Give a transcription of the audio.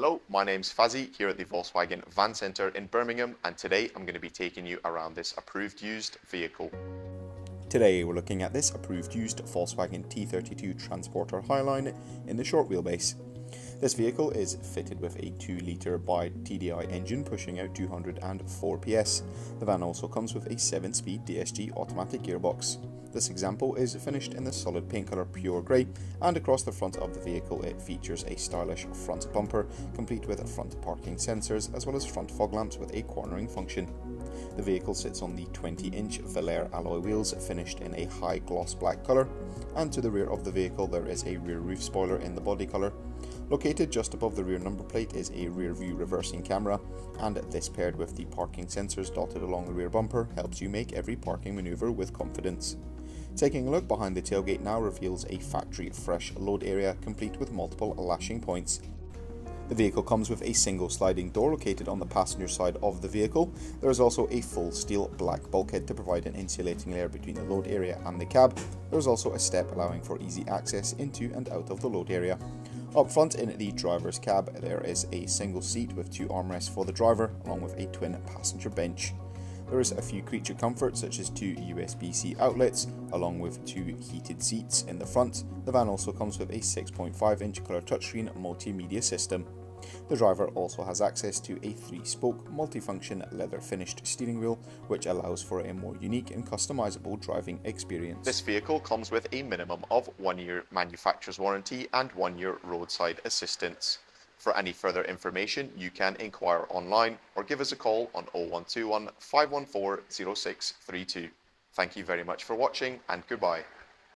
Hello, my name's Fazzy here at the Volkswagen Van Centre in Birmingham and today I'm going to be taking you around this approved used vehicle. Today we're looking at this approved used Volkswagen T32 Transporter Highline in the short wheelbase. This vehicle is fitted with a 2 litre BiTDI engine pushing out 204 PS. The van also comes with a 7 speed DSG automatic gearbox. This example is finished in the solid paint colour pure grey and across the front of the vehicle it features a stylish front bumper complete with front parking sensors as well as front fog lamps with a cornering function. The vehicle sits on the 20 inch Velar alloy wheels finished in a high gloss black colour and to the rear of the vehicle there is a rear roof spoiler in the body colour Located just above the rear number plate is a rear view reversing camera, and this paired with the parking sensors dotted along the rear bumper helps you make every parking maneuver with confidence. Taking a look behind the tailgate now reveals a factory fresh load area complete with multiple lashing points. The vehicle comes with a single sliding door located on the passenger side of the vehicle. There is also a full steel black bulkhead to provide an insulating layer between the load area and the cab. There is also a step allowing for easy access into and out of the load area. Up front in the driver's cab, there is a single seat with two armrests for the driver, along with a twin passenger bench. There is a few creature comforts such as two USB-C outlets, along with two heated seats in the front. The van also comes with a 6.5 inch colour touchscreen multimedia system. The driver also has access to a 3-spoke multifunction leather finished steering wheel which allows for a more unique and customizable driving experience. This vehicle comes with a minimum of 1 year manufacturer's warranty and 1 year roadside assistance. For any further information you can inquire online or give us a call on 0121 514 0632. Thank you very much for watching and goodbye.